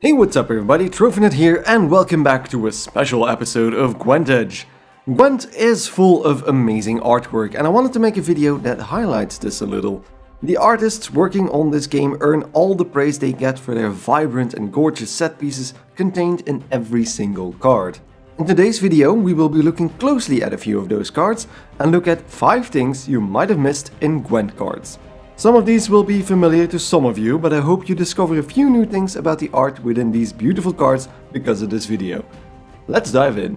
Hey what's up everybody, TroVNut here and welcome back to a special episode of Gwent Edge. Gwent is full of amazing artwork and I wanted to make a video that highlights this a little. The artists working on this game earn all the praise they get for their vibrant and gorgeous set pieces contained in every single card. In today's video we will be looking closely at a few of those cards and look at 5 things you might have missed in Gwent cards. Some of these will be familiar to some of you, but I hope you discover a few new things about the art within these beautiful cards because of this video. Let's dive in.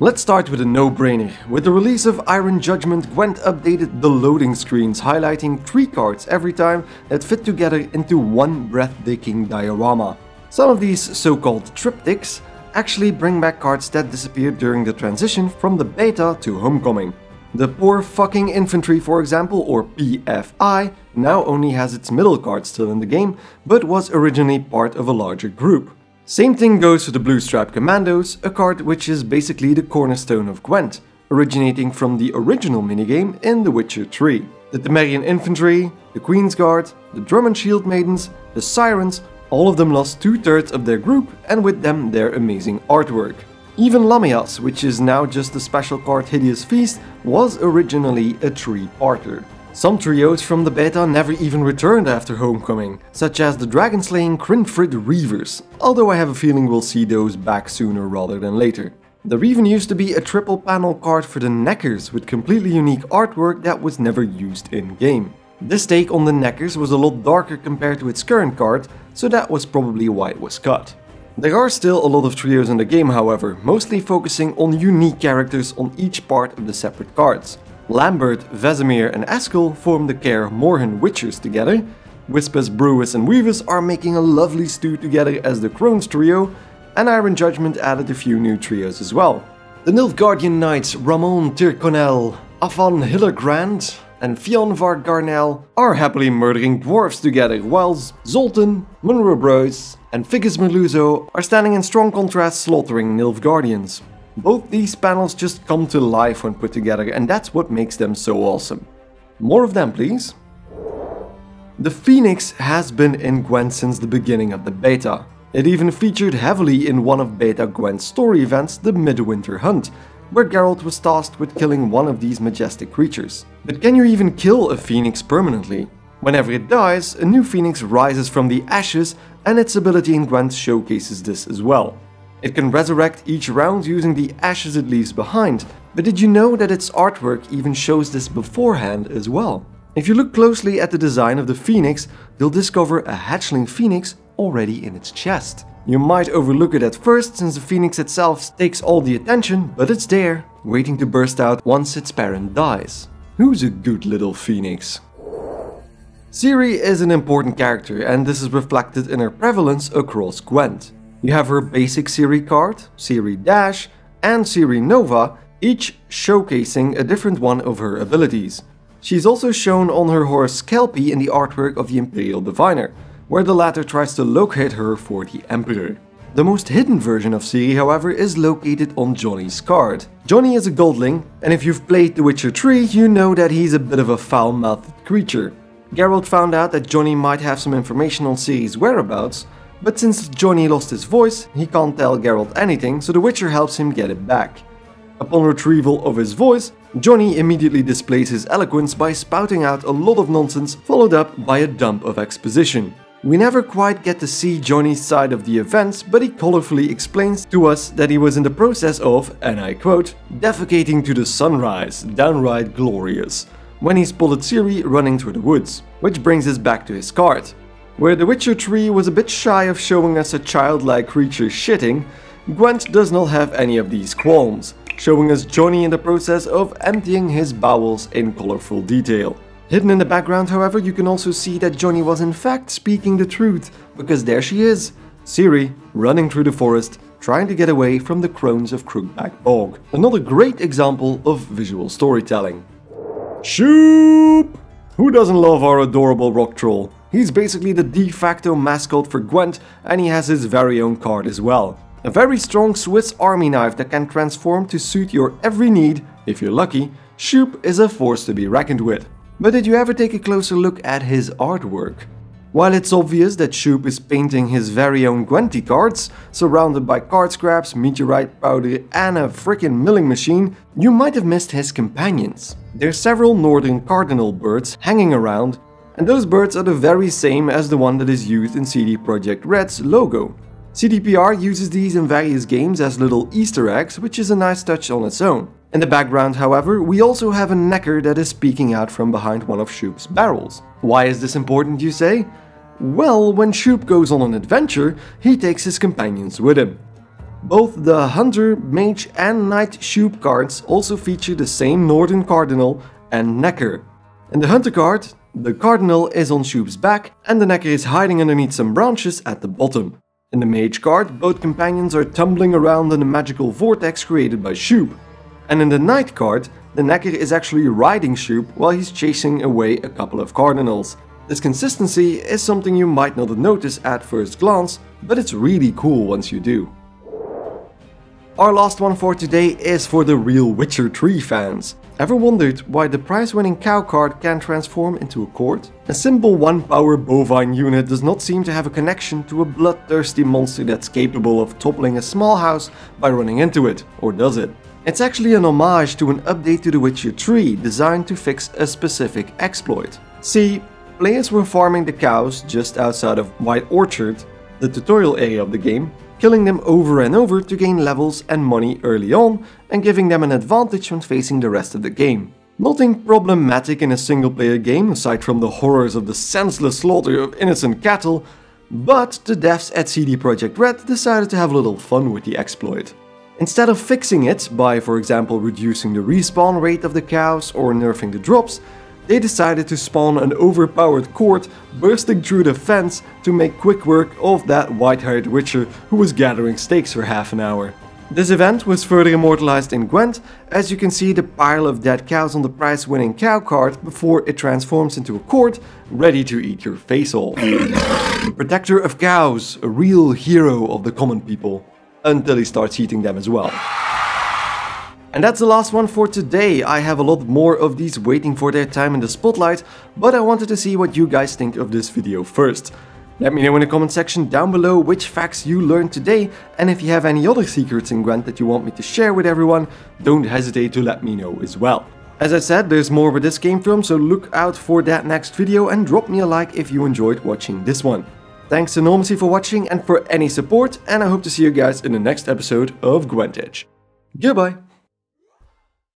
Let's start with a no-brainer. With the release of Iron Judgment, Gwent updated the loading screens, highlighting three cards every time that fit together into one breathtaking diorama. Some of these so-called triptychs actually bring back cards that disappeared during the transition from the beta to Homecoming. The Poor Fucking Infantry, for example, or PFI, now only has its middle card still in the game, but was originally part of a larger group. Same thing goes for the Blue Stripe Commandos, a card which is basically the cornerstone of Gwent, originating from the original minigame in The Witcher 3. The Temerian Infantry, the Queen's Guard, the Drum and Shield Maidens, the Sirens, all of them lost two-thirds of their group and with them their amazing artwork. Even Lamias, which is now just a special card Hideous Feast, was originally a three-parter. Some trios from the beta never even returned after Homecoming, such as the dragon-slaying Crinfrid Reavers, although I have a feeling we'll see those back sooner rather than later. There even used to be a triple panel card for the Neckers with completely unique artwork that was never used in-game. This take on the Neckers was a lot darker compared to its current card, so that was probably why it was cut. There are still a lot of trios in the game however, mostly focusing on unique characters on each part of the separate cards. Lambert, Vesemir and Eskel form the Kaer Morhen Witchers together, Whispess, Brewess and Weavess are making a lovely stew together as the Crones trio, and Iron Judgment added a few new trios as well. The Nilfgaardian Knights Ramon Tyrconel, Afan Hillergrand, and Fionn var Garnell are happily murdering dwarves together, whilst Zoltan, Munro Bruce, and Figgis Merluzzo are standing in strong contrast slaughtering Nilfgaardians. Both these panels just come to life when put together and that's what makes them so awesome. More of them please. The Phoenix has been in Gwent since the beginning of the beta. It even featured heavily in one of Beta Gwent's story events, the Midwinter Hunt, where Geralt was tasked with killing one of these majestic creatures. But can you even kill a phoenix permanently? Whenever it dies, a new phoenix rises from the ashes and its ability in Gwent showcases this as well. It can resurrect each round using the ashes it leaves behind, but did you know that its artwork even shows this beforehand as well? If you look closely at the design of the phoenix, you'll discover a hatchling phoenix already in its chest. You might overlook it at first since the phoenix itself takes all the attention, but it's there, waiting to burst out once its parent dies. Who's a good little phoenix? Ciri is an important character and this is reflected in her prevalence across Gwent. You have her basic Ciri card, Ciri Dash, and Ciri Nova, each showcasing a different one of her abilities. She's also shown on her horse Kelpie in the artwork of the Imperial Diviner, where the latter tries to locate her for the Emperor. The most hidden version of Ciri, however, is located on Johnny's card. Johnny is a Godling, and if you've played The Witcher 3, you know that he's a bit of a foul-mouthed creature. Geralt found out that Johnny might have some information on Ciri's whereabouts, but since Johnny lost his voice, he can't tell Geralt anything, so the Witcher helps him get it back. Upon retrieval of his voice, Johnny immediately displays his eloquence by spouting out a lot of nonsense followed up by a dump of exposition. We never quite get to see Johnny's side of the events, but he colorfully explains to us that he was in the process of, and I quote, defecating to the sunrise, downright glorious, when he spotted Ciri running through the woods, which brings us back to his card. Where The Witcher 3 was a bit shy of showing us a childlike creature shitting, Gwent does not have any of these qualms, showing us Johnny in the process of emptying his bowels in colorful detail. Hidden in the background, however, you can also see that Johnny was in fact speaking the truth, because there she is, Ciri, running through the forest, trying to get away from the crones of Crookback Bog. Another great example of visual storytelling. Shupe! Who doesn't love our adorable rock troll? He's basically the de facto mascot for Gwent and he has his very own card as well. A very strong Swiss army knife that can transform to suit your every need, if you're lucky, Shupe is a force to be reckoned with. But did you ever take a closer look at his artwork? While it's obvious that Shupe is painting his very own Gwenty cards, surrounded by card scraps, meteorite powder and a frickin' milling machine, you might have missed his companions. There's several northern cardinal birds hanging around, and those birds are the very same as the one that is used in CD Projekt Red's logo. CDPR uses these in various games as little easter eggs, which is a nice touch on its own. In the background, however, we also have a necker that is peeking out from behind one of Shupe's barrels. Why is this important, you say? Well, when Shupe goes on an adventure, he takes his companions with him. Both the Hunter, Mage and Knight Shupe cards also feature the same Northern Cardinal and Necker. In the Hunter card, the Cardinal is on Shupe's back and the Necker is hiding underneath some branches at the bottom. In the Mage card, both companions are tumbling around in a magical vortex created by Shupe. And in the Knight card, the Necker is actually riding Shupe while he's chasing away a couple of Cardinals. This consistency is something you might not notice at first glance, but it's really cool once you do. Our last one for today is for the real Witcher 3 fans. Ever wondered why the prize-winning cow card can transform into a Chort? A simple 1-power bovine unit does not seem to have a connection to a bloodthirsty monster that's capable of toppling a small house by running into it, or does it? It's actually an homage to an update to The Witcher 3 designed to fix a specific exploit. See, Players were farming the cows just outside of White Orchard, the tutorial area of the game, killing them over and over to gain levels and money early on and giving them an advantage when facing the rest of the game. Nothing problematic in a single player game aside from the horrors of the senseless slaughter of innocent cattle, but the devs at CD Projekt Red decided to have a little fun with the exploit. Instead of fixing it by for example reducing the respawn rate of the cows or nerfing the drops, they decided to spawn an overpowered Chort bursting through the fence to make quick work of that white-haired witcher who was gathering stakes for half an hour. This event was further immortalized in Gwent, as you can see the pile of dead cows on the prize-winning cow card before it transforms into a Chort ready to eat your face off. Protector of cows, a real hero of the common people, until he starts eating them as well. And that's the last one for today. I have a lot more of these waiting for their time in the spotlight, but I wanted to see what you guys think of this video first. Let me know in the comment section down below which facts you learned today, and if you have any other secrets in Gwent that you want me to share with everyone, don't hesitate to let me know as well. As I said, there's more where this came from, so look out for that next video and drop me a like if you enjoyed watching this one. Thanks enormously for watching and for any support, and I hope to see you guys in the next episode of Gwentage. Goodbye!